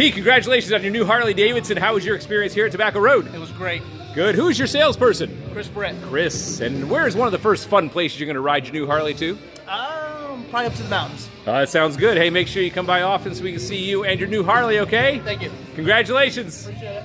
Pete, congratulations on your new Harley Davidson. How was your experience here at Tobacco Road? It was great. Good. Who's your salesperson? Chris Brett. Chris. And where is one of the first fun places you're going to ride your new Harley to? Um, probably up to the mountains. Uh, that sounds good. Hey, make sure you come by often so we can see you and your new Harley, okay? Thank you. Congratulations. Appreciate it.